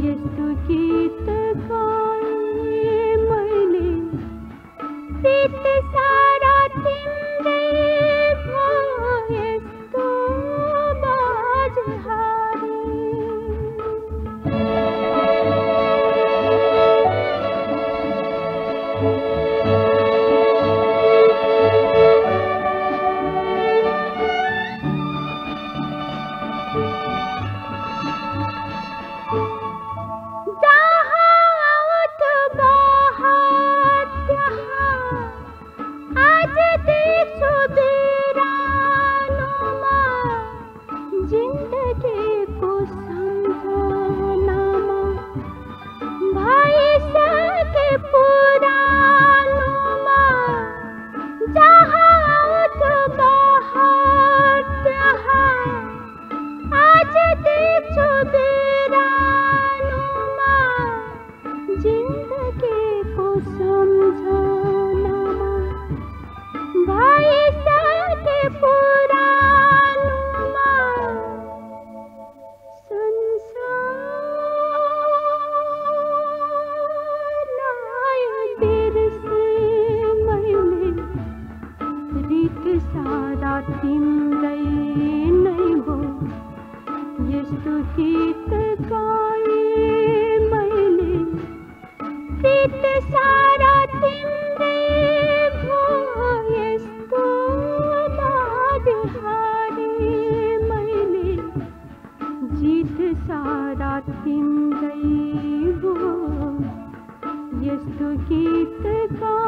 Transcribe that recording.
ष्ट गीत गा मैले timdaiinaigo yesu hitakai maile sit sara timdai bho yesu madhari maile jit sara timdai bho yesu hitakai